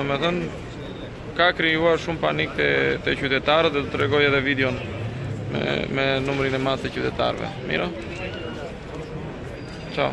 Do me thënë, ka krijuar shumë panik të, qytetarët dhe të tregoj edhe videon me, me numërin e matë të qytetarëve. Miro? Ciao.